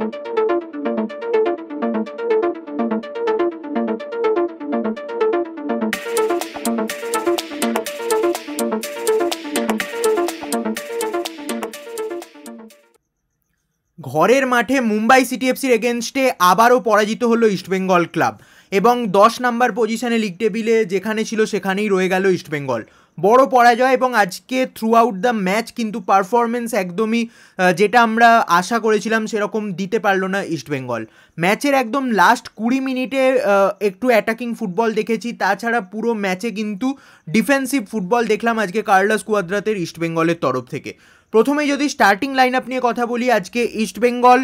ঘরের মাঠে মুম্বাই সিটি এফসির এগেনস্টে আবারও পরাজিত হলো ইস্টবেঙ্গল ক্লাব এবং দশ নাম্বার পজিশনে লিগ টেবিলে যেখানে ছিল সেখানেই রয়ে গেল ইস্টবেঙ্গল বড় পরাজয় এবং আজকে থ্রু আউট দ্য ম্যাচ কিন্তু পারফরমেন্স একদমই যেটা আমরা আশা করেছিলাম সেরকম দিতে পারল না ইস্টবেঙ্গল ম্যাচের একদম লাস্ট কুড়ি মিনিটে একটু অ্যাটাকিং ফুটবল দেখেছি, তাছাড়া পুরো ম্যাচে কিন্তু ডিফেন্সিভ ফুটবল দেখলাম আজকে কার্লাস কুয়াদ্রাতের ইস্টবেঙ্গলের তরফ থেকে। প্রথমেই যদি স্টার্টিং লাইন আপ নিয়ে কথা বলি, আজকে ইস্টবেঙ্গল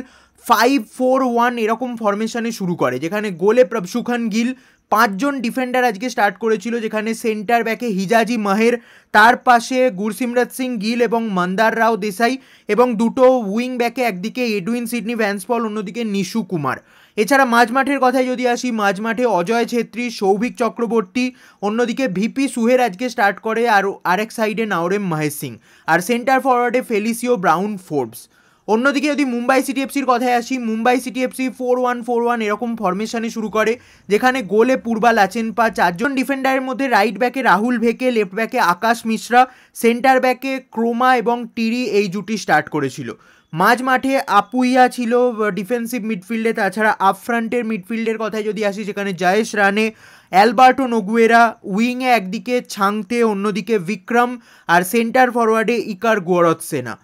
ফাইভ ফোর ওয়ান এরকম ফরমেশনে শুরু করে, যেখানে গোলে প্রভসুখান গিল পাঁচজন ডিফেন্ডার আজকে স্টার্ট করেছিল, যেখানে সেন্টার ব্যাকে হিজাজি মাহের, তার পাশে গুরসিমরত সিং গিল এবং মন্দার রাও দেসাই এবং দুটো উইং ব্যাকে একদিকে এডুইন সিডনি ভ্যান্সপল অন্যদিকে নিশু কুমার। এছাড়া মাঝমাঠের কথায় যদি আসি, মাঝমাঠে অজয় ছেত্রী, সৌভিক চক্রবর্তী, অন্যদিকে ভিপি সুহের আজকে স্টার্ট করে আর আরেক সাইডে নাওরেম মাহেশ সিং। আর সেন্টার ফরওয়ার্ডে ফেলিসিও ব্রাউন ফোর্বস। অন্যদিকে যদি মুম্বাই সিটি এফসির কথায় আসি, Mumbai City FC four one four one এরকম ফরমেশনে শুরু করে, যেখানে গোলে পূর্বাল আছেন পা চারজন ডিফেন্ডারের মধ্যে রাইট ব্যাকে রাহুল ভেকে লেফট ব্যাকে আকাশ মিশ্রা সেন্টার ব্যাকে ক্রোমা এবং টিরি এই জুটি স্টার্ট করেছিল। মাঝ মাঠে আপুইয়া ছিল ডিফেন্সিভ মিডফিল্ডে তাছাড়া আপ ফ্রন্টের মিডফিল্ডের কথায় যদি আসি, যেখানে জয়েশ রানে, অ্যালবার্টো নগুয়েরা উইংয়ে একদিকে ছাংতে, অন্যদিকে বিক্রম, আর সেন্টার ফরওয়ার্ডে ইকার গোয়ারত সেনা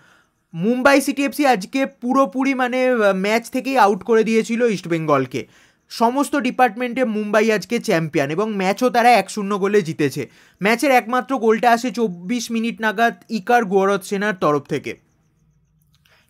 মুম্বাই সিটি এফসি আজকে পুরোপুরি মানে ম্যাচ থেকেই আউট করে দিয়েছিল ইস্টবেঙ্গলকে সমস্ত ডিপার্টমেন্টে মুম্বাই আজকে চ্যাম্পিয়ন এবং ম্যাচও তারা এক শূন্য গোলে জিতেছে। ম্যাচের একমাত্র গোলটা আসে চব্বিশ মিনিট নাগাদ ইকার গোয়ারত সেনার তরফ থেকে।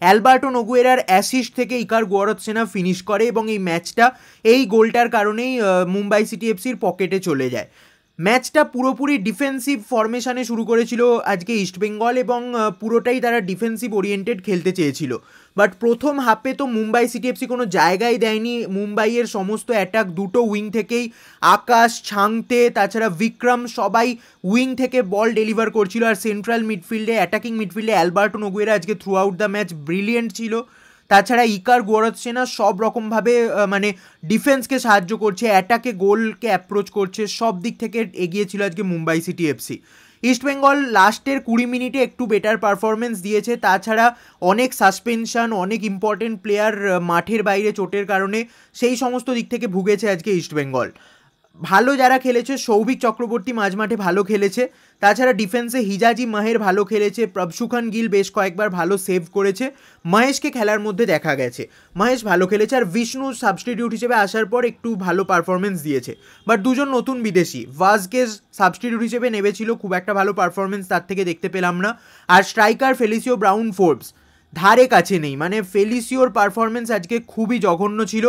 অ্যালবার্টো নগুয়েরার অ্যাসিস্ট থেকে ইকার গোয়ারত সেনা ফিনিশ করে এবং এই ম্যাচটা এই গোলটার কারণেই মুম্বাই সিটি এফসির পকেটে চলে যায়। ম্যাচটা পুরোপুরি ডিফেন্সিভ ফরমেশনে শুরু করেছিল আজকে ইস্টবেঙ্গল এবং পুরোটাই তারা ডিফেন্সিভ ওরিয়েন্টেড খেলতে চেয়েছিল। বাট প্রথম হাফে তো মুম্বাই সিটি এফসি কোনো জায়গায় দেয়নি। মুম্বাইয়ের সমস্ত অ্যাটাক দুটো উইং থেকেই আকাশ ছাংতে তাছাড়া বিক্রম সবাই উইং থেকে বল ডেলিভার করছিল। আর সেন্ট্রাল মিডফিল্ডে অ্যাটাকিং মিডফিল্ডে অ্যালবার্টো নগুয়েরা আজকে through out the match brilliant ছিল। তাছাড়া ইকার গোয়ারত সেনা সব রকমভাবে মানে ডিফেন্সকে সাহায্য করছে, অ্যাটাকে, গোলকে অ্যাপ্রোচ করছে, সব দিক থেকে এগিয়েছিল আজকে মুম্বাই সিটি এফসি ইস্টবেঙ্গল লাস্টের কুড়ি মিনিটে একটু বেটার পারফরমেন্স দিয়েছে, তাছাড়া অনেক সাসপেনশন অনেক ইম্পর্টেন্ট প্লেয়ার মাঠের বাইরে চোটের কারণে সেই সমস্ত দিক থেকে ভুগেছে আজকে ইস্টবেঙ্গল ভালো যারা খেলেছে, সৌভিক চক্রবর্তী মাঝমাঠে ভালো খেলেছে। তাছাড়া ডিফেন্সে হিজাজি মাহের ভালো খেলেছে, প্রভসুখান গিল বেশ কয়েকবার ভালো সেভ করেছে। মহেশকে খেলার মধ্যে দেখা গেছে। মহেশ ভালো খেলেছে আর বিষ্ণু সাবস্টিটিউট হিসেবে আসার পর একটু ভালো পারফরমেন্স দিয়েছে। বাট দুজন নতুন বিদেশি ভাজকেজ সাবস্টিটিউট হিসেবে নেমেছিল, খুব একটা ভালো পারফরমেন্স তার থেকে দেখতে পেলাম না। আর স্ট্রাইকার ফেলিসিও ব্রাউন ফোর্বস ধারে কাছে নেই। মানে ফেলিসিওর পারফরমেন্স আজকে খুবই জঘন্য ছিল।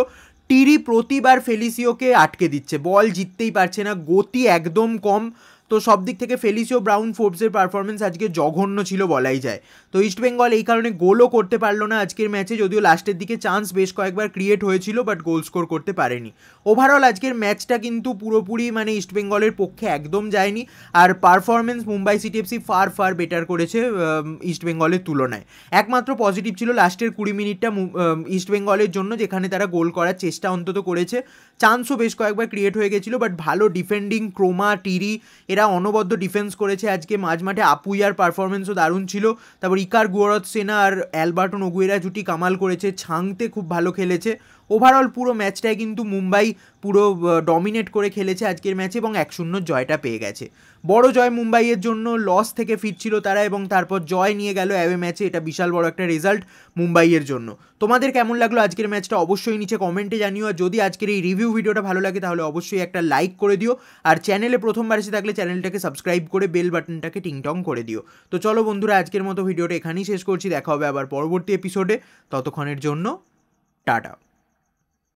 টিরি প্রতিবার ফেলিসিওকে আটকে দিচ্ছে। বল জিততেই পারছে না গতি একদম কম। তো সব দিক থেকে ফেলিসিও ব্রাউন ফোর্বসের পারফরমেন্স আজকে জঘন্য ছিল বলাই যায়। তো ইস্টবেঙ্গল এই কারণে গোলও করতে পারল না আজকের ম্যাচে যদিও লাস্টের দিকে চান্স বেশ কয়েকবার ক্রিয়েট হয়েছিল বাট গোল স্কোর করতে পারেনি। ওভারঅল আজকের ম্যাচটা কিন্তু পুরোপুরি মানে ইস্টবেঙ্গলের পক্ষে একদম যায়নি, আর performance Mumbai City FC far far better করেছে ইস্টবেঙ্গলের তুলনায়। একমাত্র পজিটিভ ছিল লাস্টের কুড়ি মিনিটটা ইস্টবেঙ্গলের জন্য, যেখানে তারা গোল করার চেষ্টা অন্তত করেছে। চান্সও বেশ কয়েকবার ক্রিয়েট হয়ে গেছিল বাট ভালো ডিফেন্ডিং ক্রোমা, টিরি এরা অনবদ্য ডিফেন্স করেছে। আজকে মাঝ মাঠে আপুইয়ার পারফরমেন্সও দারুণ ছিল। তারপর ইকার গুয়ারত সেনা আর অ্যালবার্টন নগুয়েরা জুটি কামাল করেছে। ছাংতে খুব ভালো খেলেছে। ওভারঅল পুরো ম্যাচটায় কিন্তু মুম্বাই পুরো ডমিনেট করে খেলেছে আজকের ম্যাচে এবং এক শূন্য জয়টা পেয়ে গেছে। বড় জয় মুম্বাইয়ের জন্য লস থেকে ফিরছিল তারা এবং তারপর জয় নিয়ে গেল অ্যাওয়ে ম্যাচে এটা বিশাল বড় একটা রেজাল্ট মুম্বাইয়ের জন্য। তোমাদের কেমন লাগল আজকের ম্যাচটা অবশ্যই নিচে কমেন্টে জানিও। আর যদি আজকের এই রিভিউ ভিডিওটা ভালো লাগে তাহলে অবশ্যই একটা লাইক করে দিও। আর চ্যানেলে প্রথমবার এসে থাকলে চ্যানেলটাকে সাবস্ক্রাইব করে বেল বাটনটাকে টিংটং করে দিও। তো চলো বন্ধুরা, আজকের মতো ভিডিওটা এখানেই শেষ করছি। দেখা হবে আবার পরবর্তী এপিসোডে ততক্ষণের জন্য, টাটা।